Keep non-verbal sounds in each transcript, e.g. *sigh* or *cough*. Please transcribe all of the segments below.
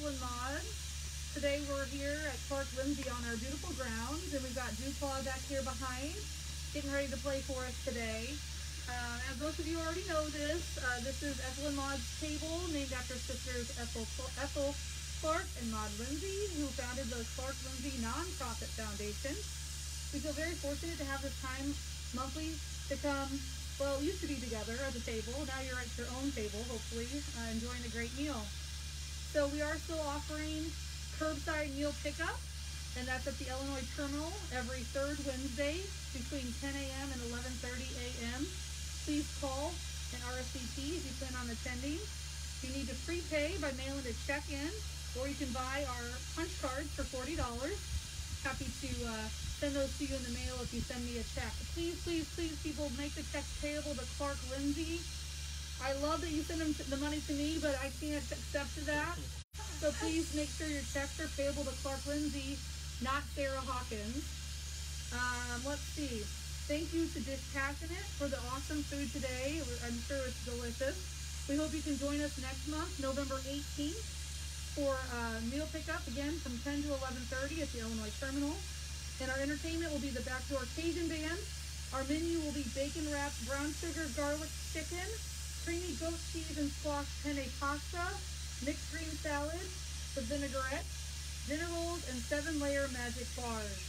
Maud. Today we're here at Clark Lindsey on our beautiful grounds, and we've got Dewclaw back here behind, getting ready to play for us today. Uh, as most of you already know this, uh, this is Ethel and Maud's table, named after sisters Ethel, Ethel Clark and Maud Lindsey, who founded the Clark Lindsey Nonprofit Foundation. We feel very fortunate to have this time monthly to come, well, used to be together at the table. Now you're at your own table, hopefully, uh, enjoying a great meal. So we are still offering curbside meal pickup, and that's at the Illinois Terminal every third Wednesday between 10 a.m. and 11.30 a.m. Please call and RSVP if you plan on attending. You need to prepay by mailing a check-in, or you can buy our punch cards for $40. Happy to uh, send those to you in the mail if you send me a check. Please, please, please, people, make the checks payable to Clark Lindsey. I love that you send them the money to me, but I can't accept that. So please make sure your checks are payable to Clark Lindsey, not Sarah Hawkins. Um, let's see. Thank you to Dish Passionate for the awesome food today. I'm sure it's delicious. We hope you can join us next month, November 18th, for uh, meal pickup again from 10 to 11:30 at the Illinois Terminal. And our entertainment will be the Backdoor Cajun Band. Our menu will be bacon wrapped brown sugar garlic chicken, creamy goat cheese and squash penne pasta, mixed green salad with vinaigrette, dinner rolls, and seven layer magic bars.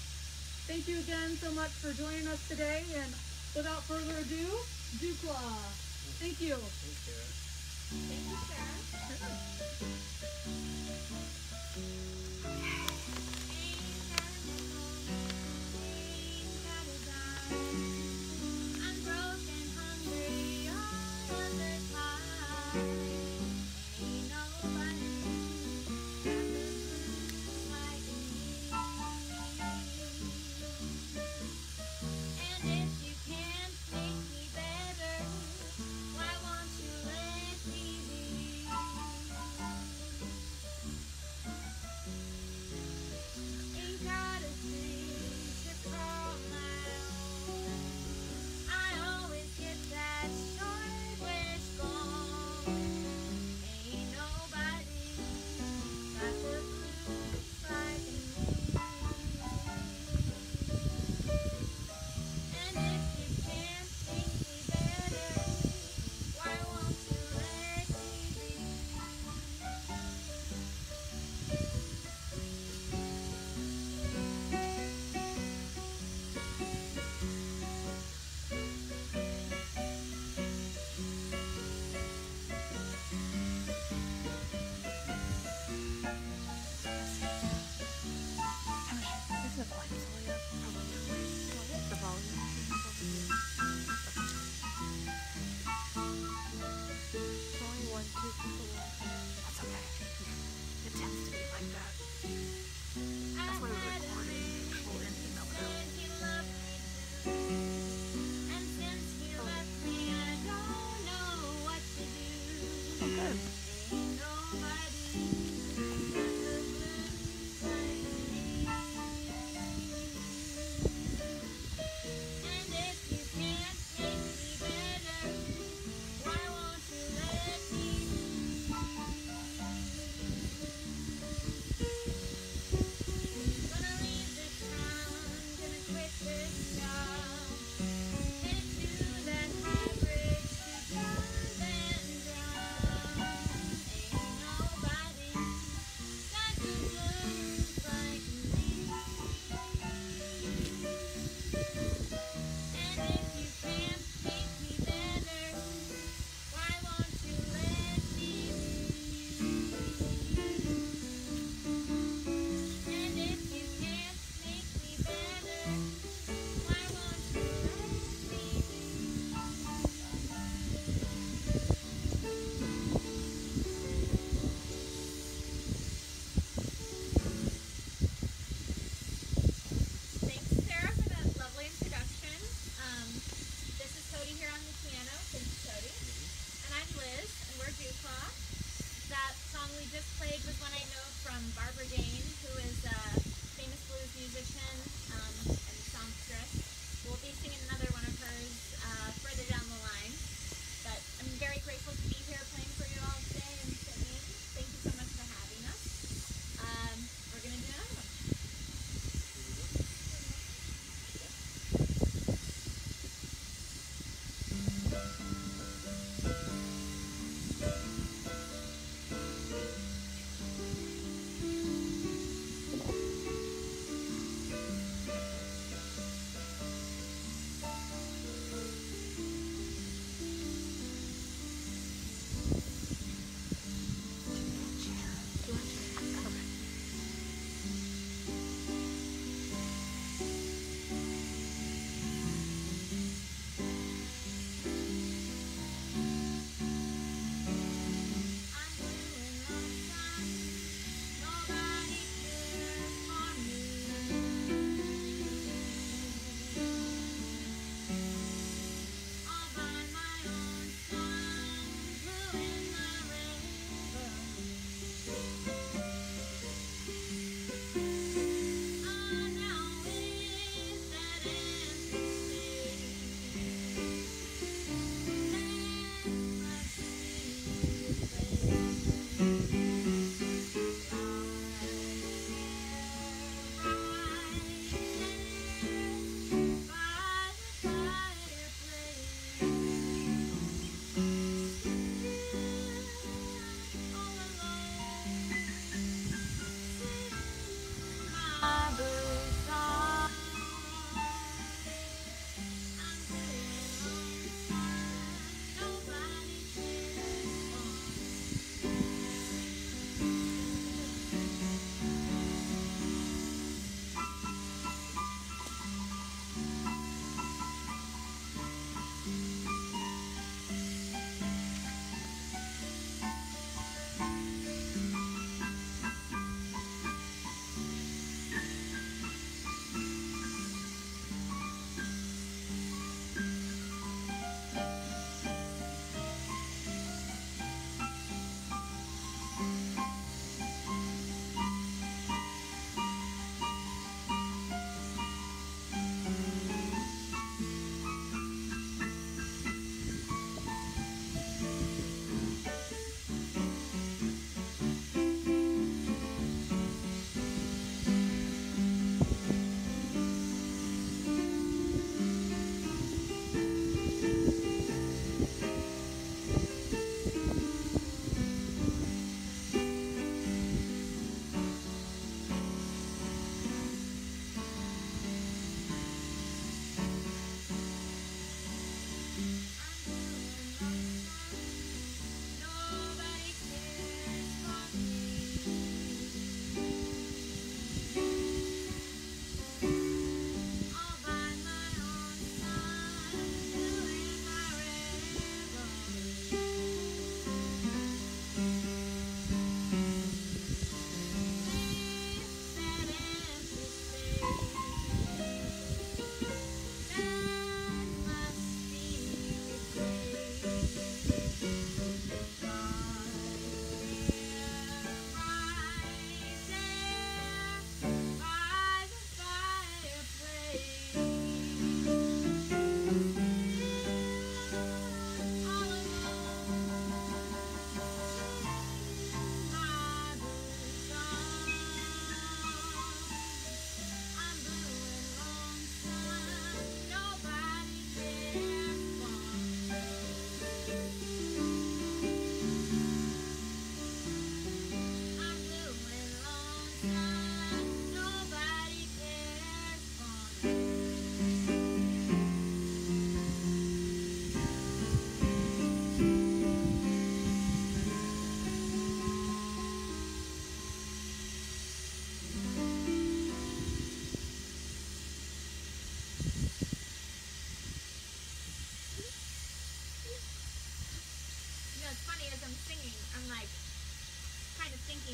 Thank you again so much for joining us today. And without further ado, Dewclaw. Thank you. Thanks, Sarah. Thank you, Sarah. *laughs*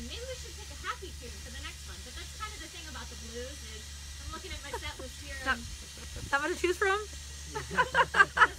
Maybe we should pick a happy tune for the next one. But that's kind of the thing about the blues is I'm looking at my set list here. Not, not much to choose from? *laughs* *laughs*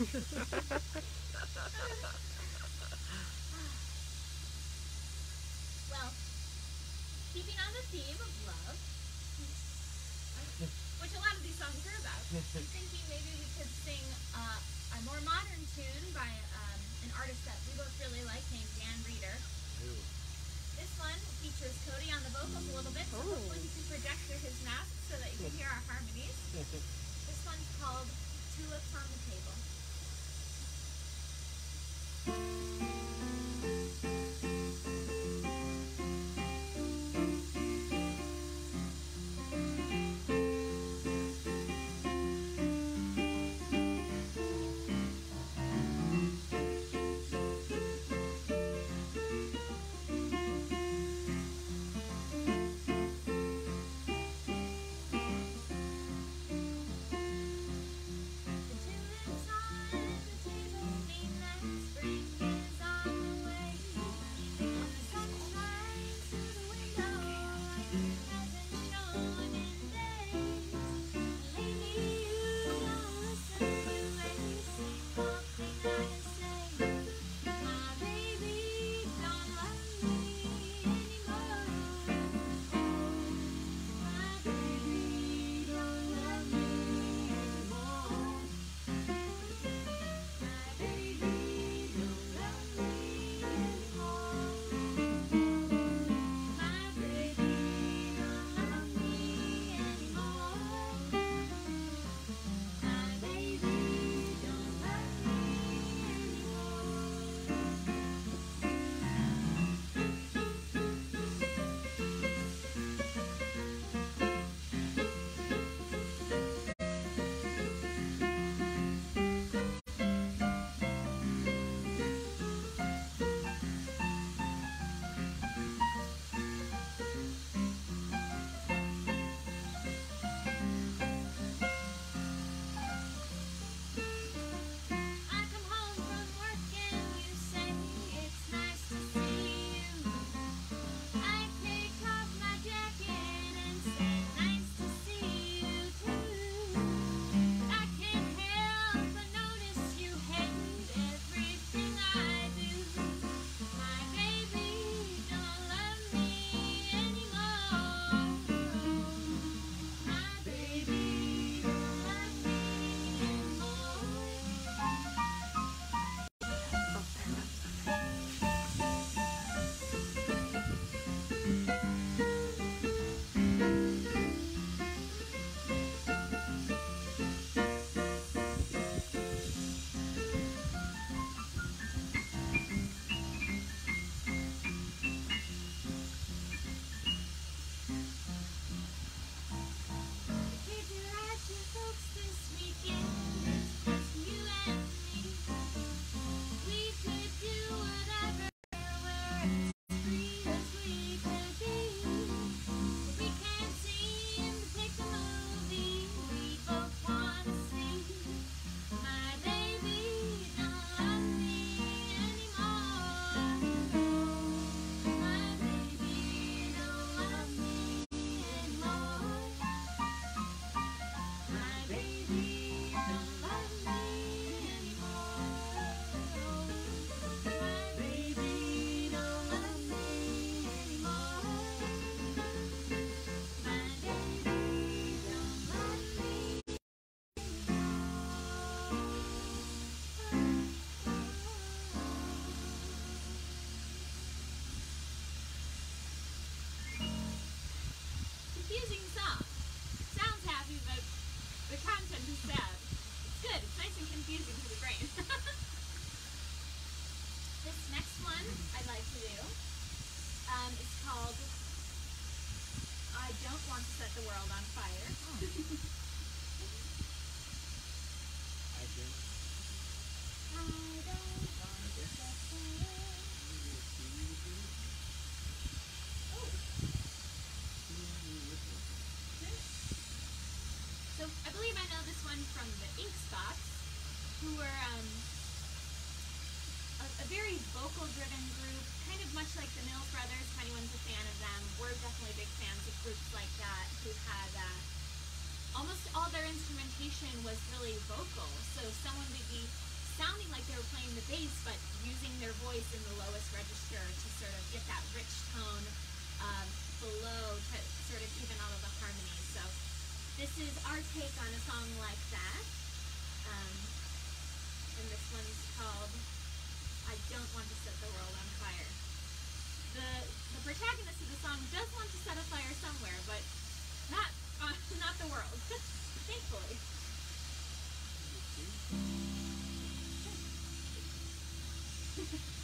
ハハハハ! who are um, a, a very vocal-driven group, kind of much like the Mills Brothers, if anyone's a fan of them. We're definitely big fans of groups like that who had uh, almost all their instrumentation was really vocal. So someone would be sounding like they were playing the bass, but using their voice in the lowest register to sort of get that rich tone um, below to sort of even out of the harmonies. So this is our take on a song like that. Um, and this one's called I Don't Want to Set the World on Fire. The, the protagonist of the song does want to set a fire somewhere, but not, uh, *laughs* not the world, *laughs* thankfully. Thank *laughs*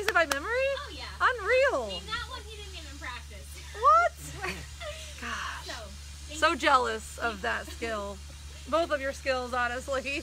plays it by memory? Oh yeah. Unreal. I mean, that one he didn't even practice. What? *laughs* Gosh. So, so jealous of that skill. Both of your skills, honestly.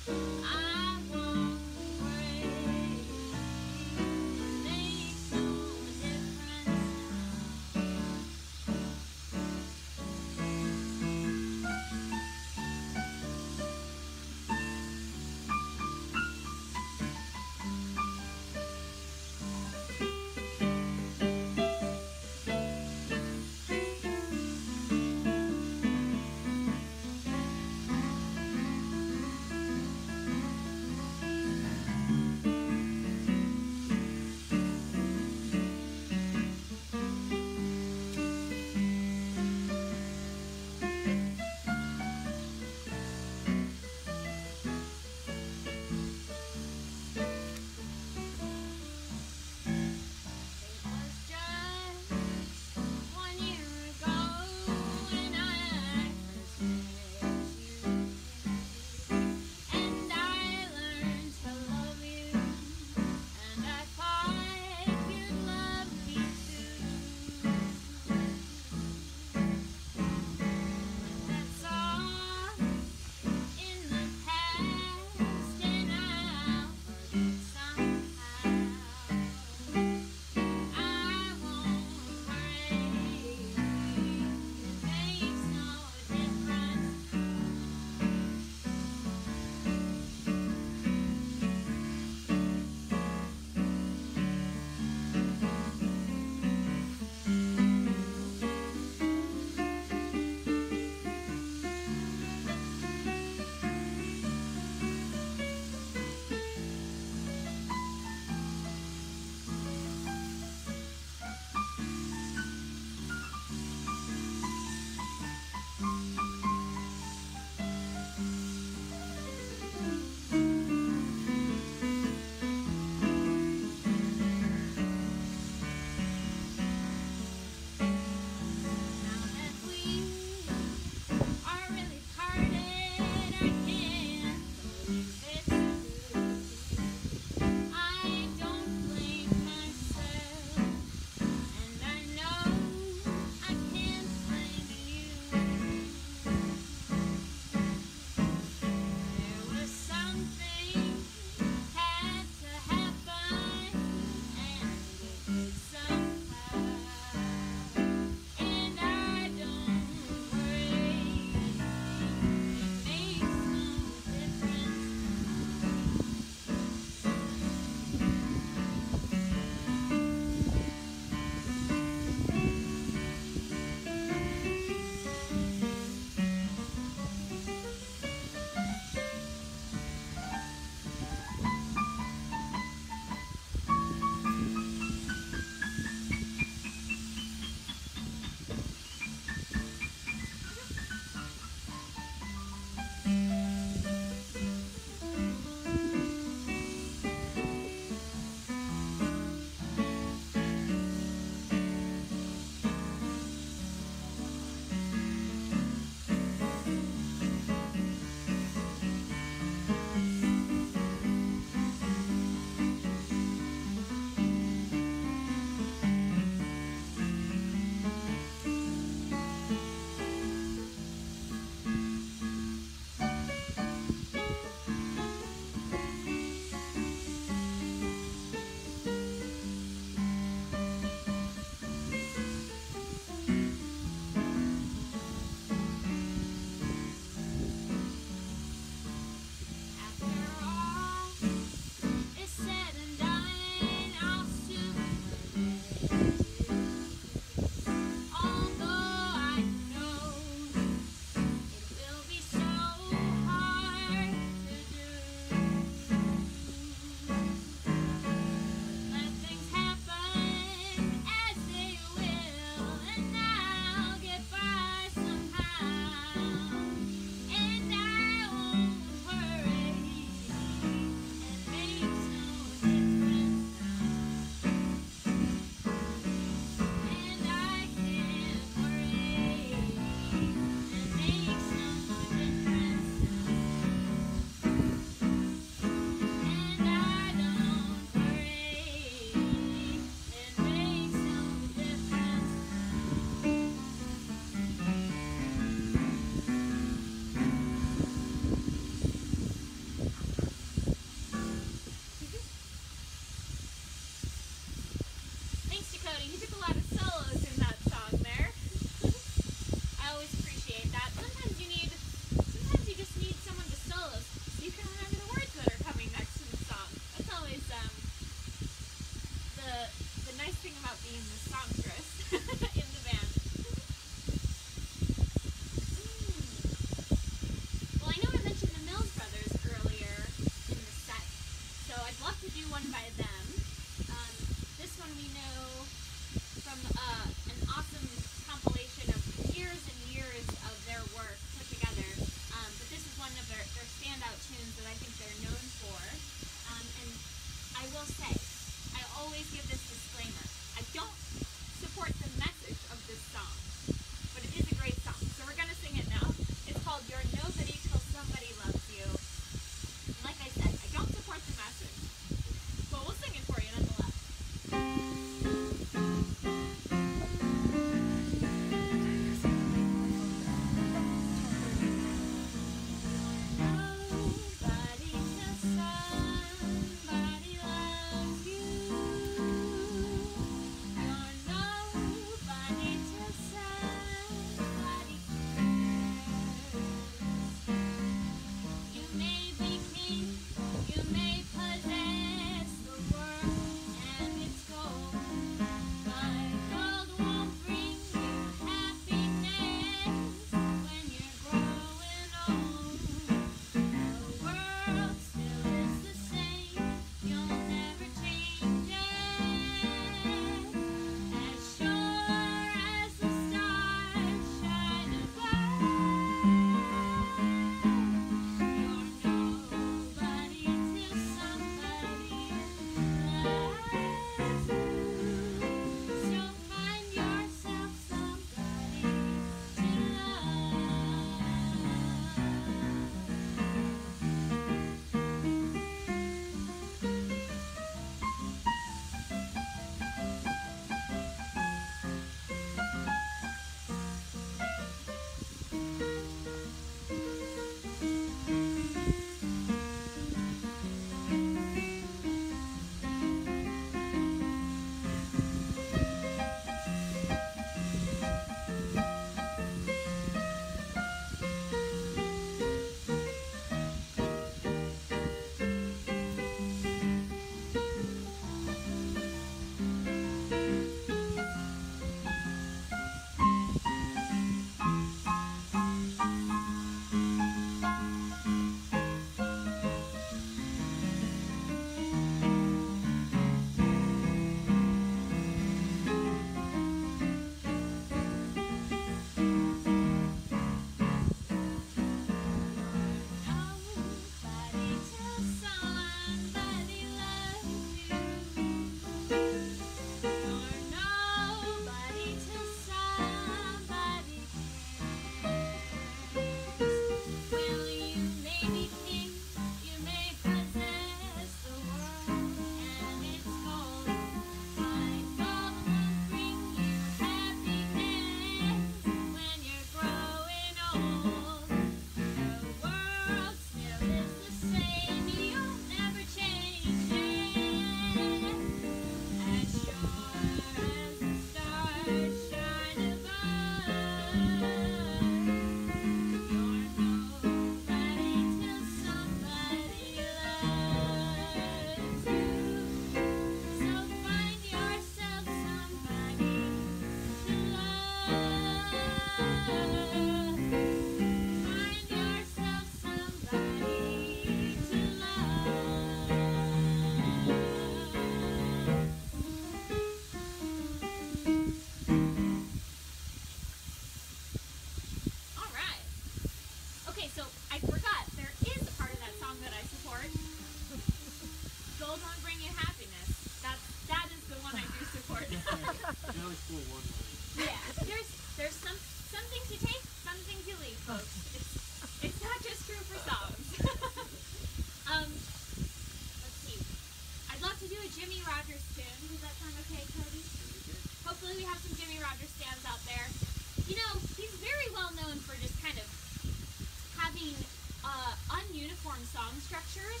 form song structures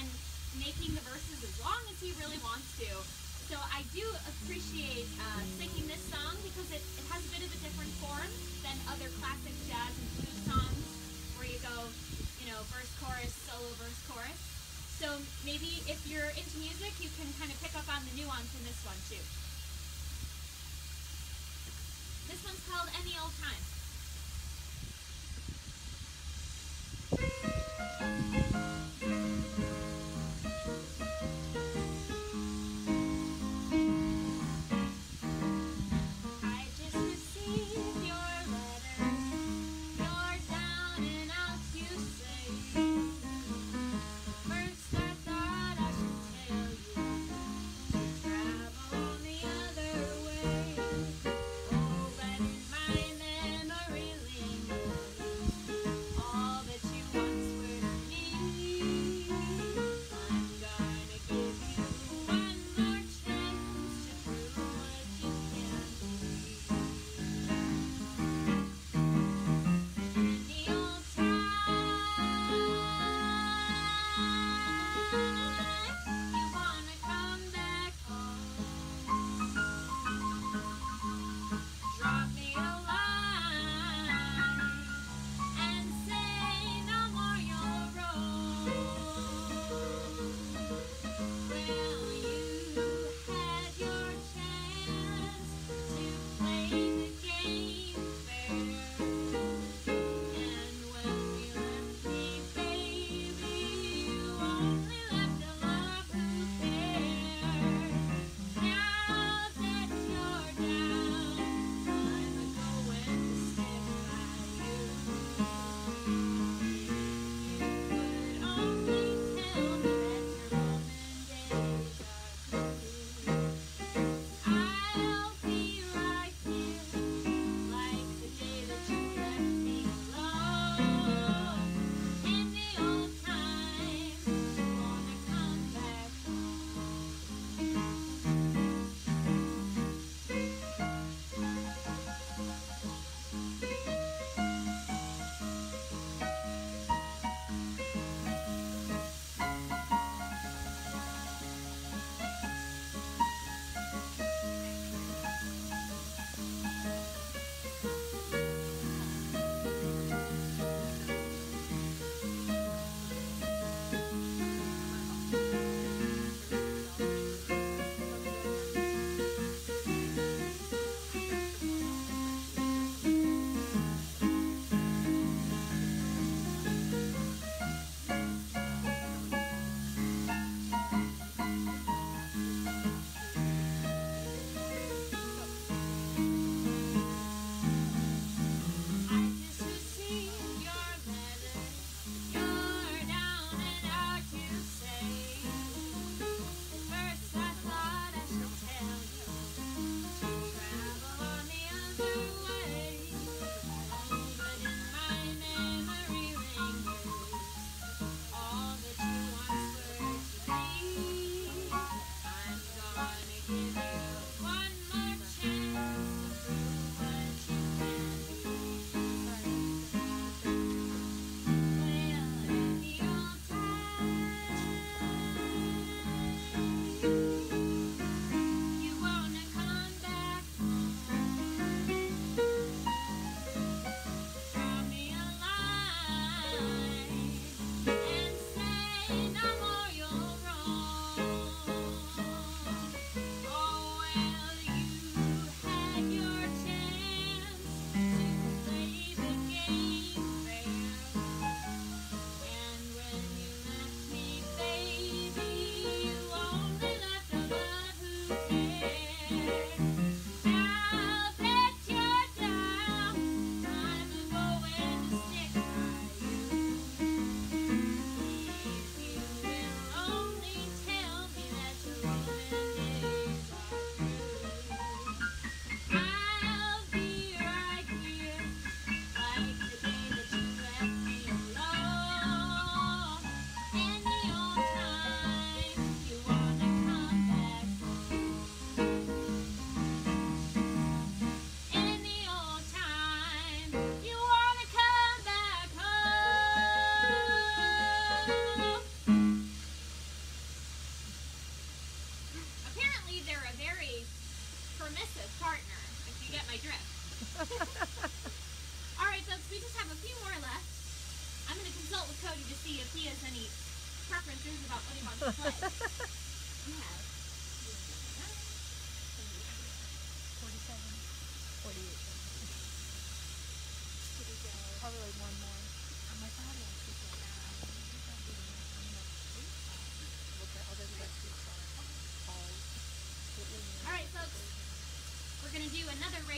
and making the verses as long as he really wants to. So I do appreciate uh, singing this song because it, it has a bit of a different form than other classic jazz and blues songs where you go, you know, verse, chorus, solo, verse, chorus. So maybe if you're into music, you can kind of pick up on the nuance in this one too. This one's called Any Old Time. Thank you.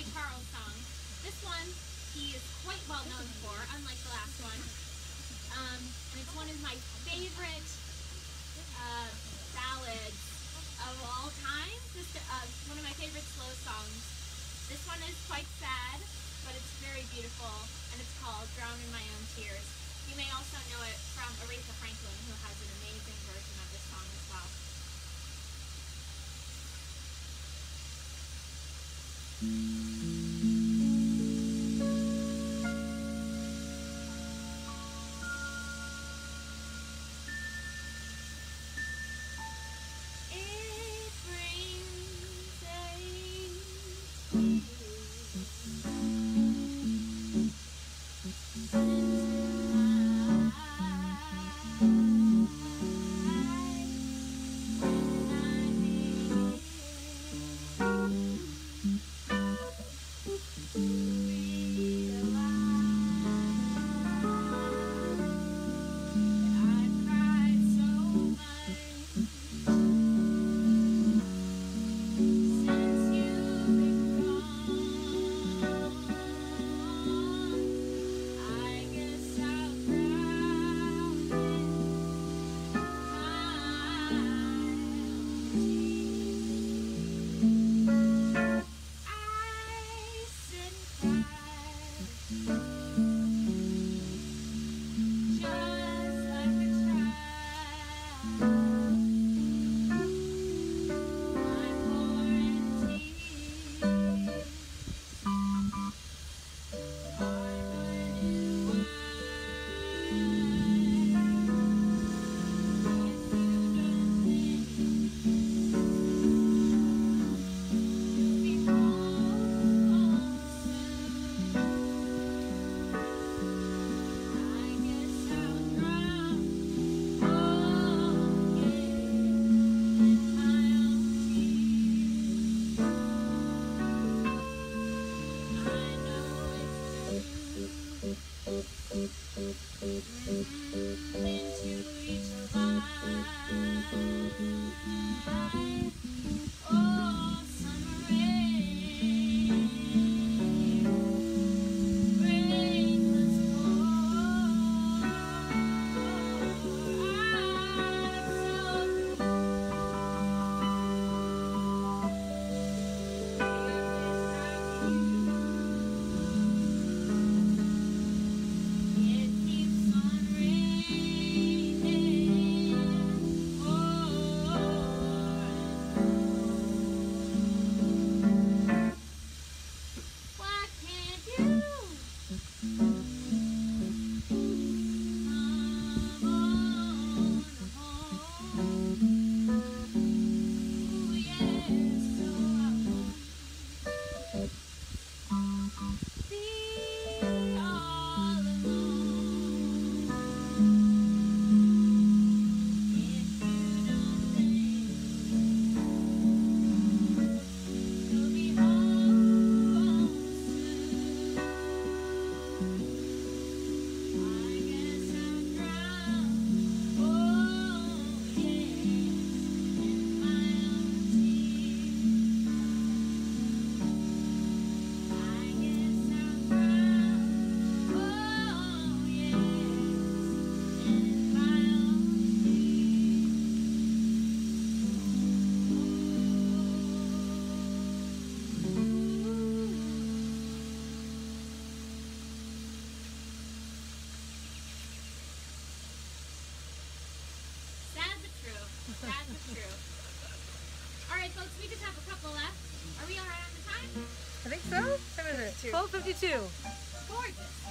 Ray Charles song. This one he is quite well known for, unlike the last one. Um, and it's one of my favorite uh, ballads of all time. Just uh, one of my favorite slow songs. This one is quite sad, but it's very beautiful, and it's called "Drown in My Own Tears." You may also know it from Aretha Franklin, who has an amazing version of this song as well. It right, folks, we just have a couple left. Are we all right on the time? I think so. What is it? Twelve fifty-two. Gorgeous, gorgeous.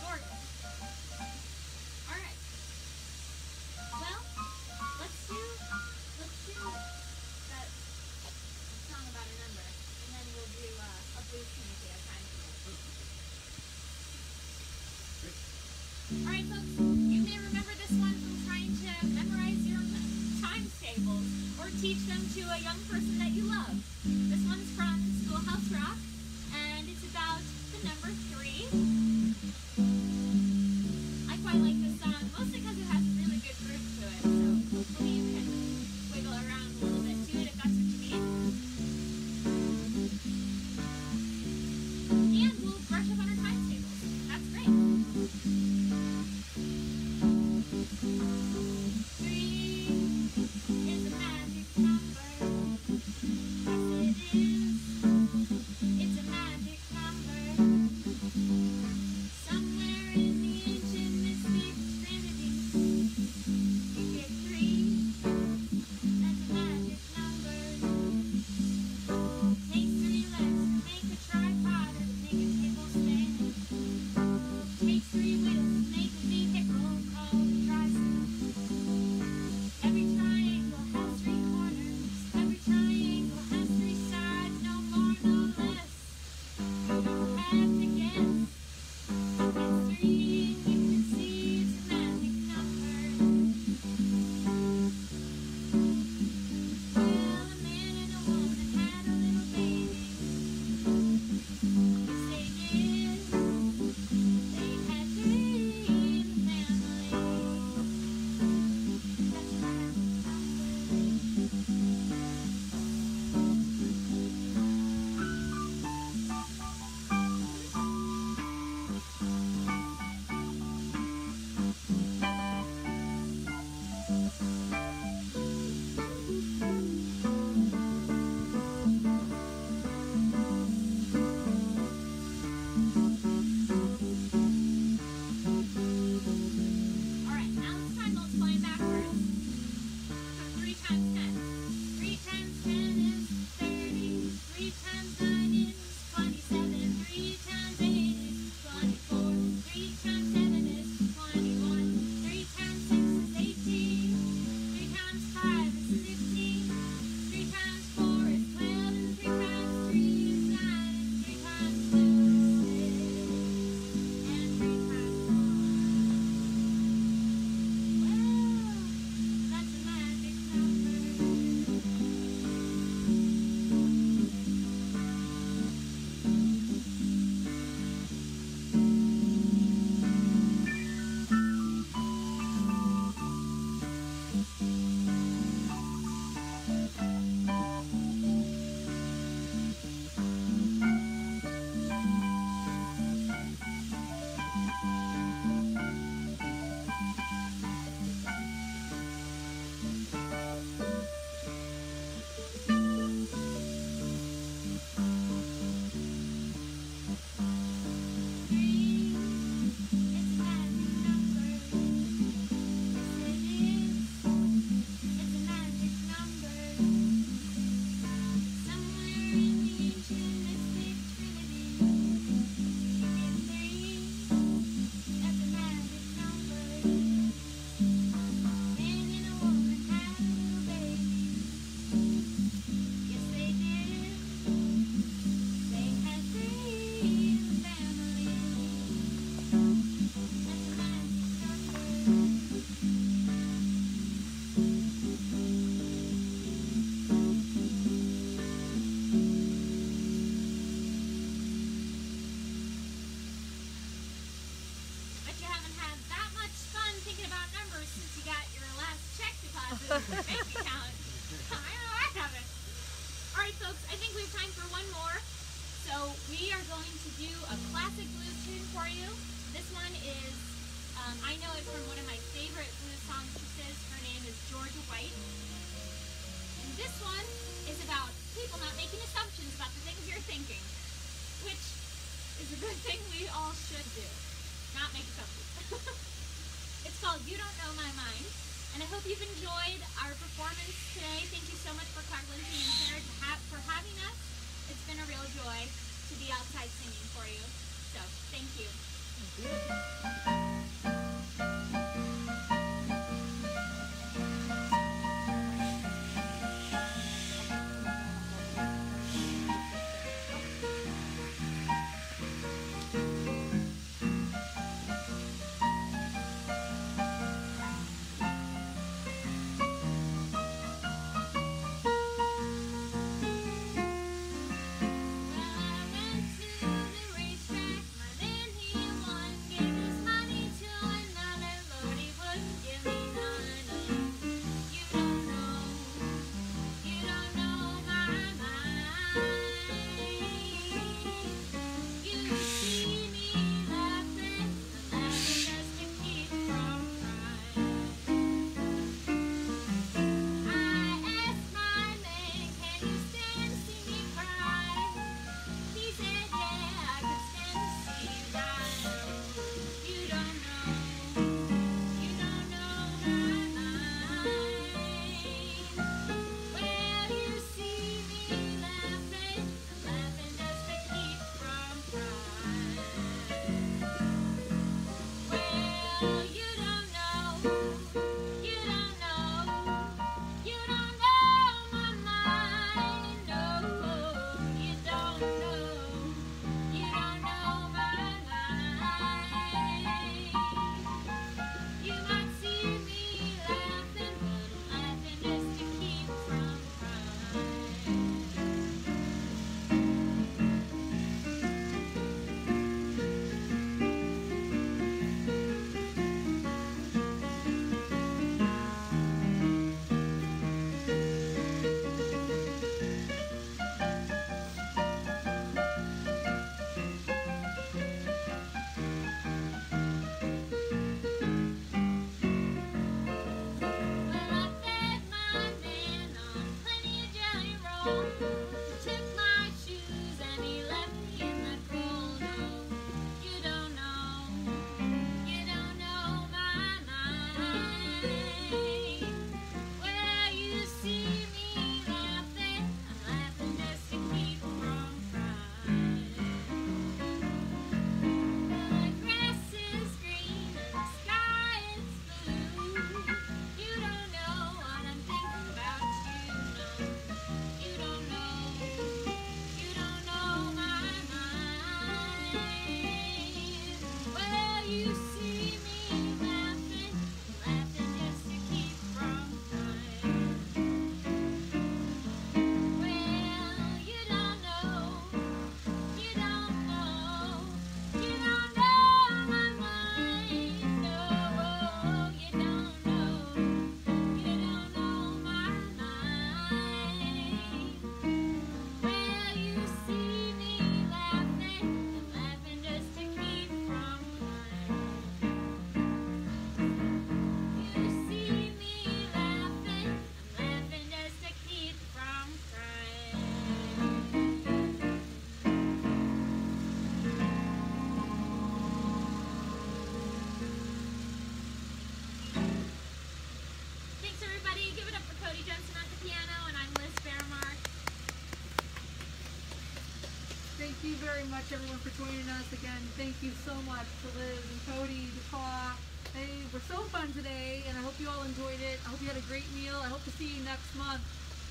everyone, for joining us again. Thank you so much to Liz and Cody, Dewclaw. They were so fun today, and I hope you all enjoyed it. I hope you had a great meal. I hope to see you next month.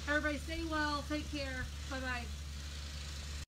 Everybody stay well. Take care. Bye-bye.